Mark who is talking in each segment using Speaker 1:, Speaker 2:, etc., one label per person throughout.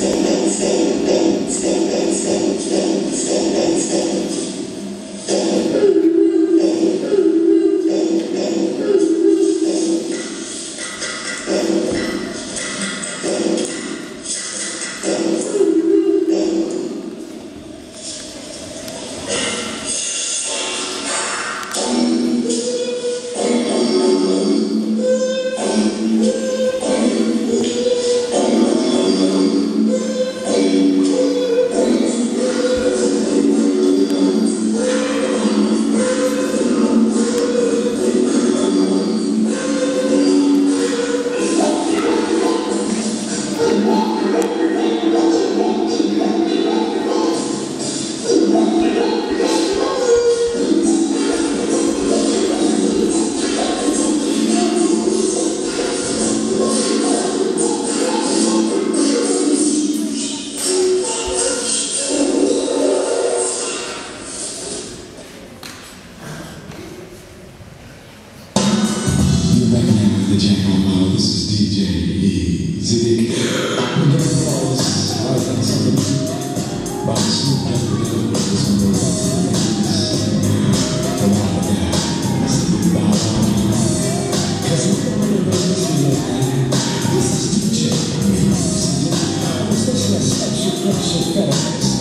Speaker 1: Amen. gentleman, this is DJ E. Zidek. We got flowers, flowers, and something. But it's not that we got flowers on the right. Come on, yeah. It's the big bow. Cause we're going to run this year. This is DJ E. Zidek. Especially a sexual culture feminist.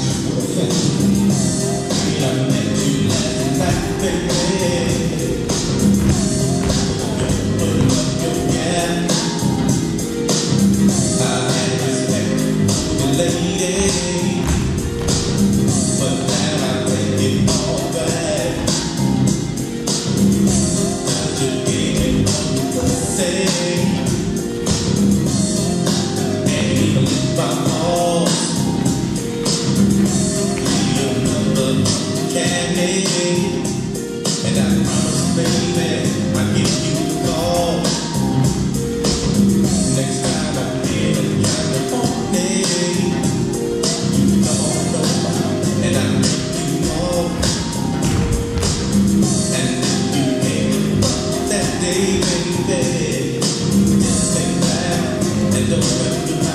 Speaker 2: And I promise, baby, I'll give you a call. Next time I'm in California, you come on over and I'll make you know. And if you ain't that day, baby, just stay back and don't let me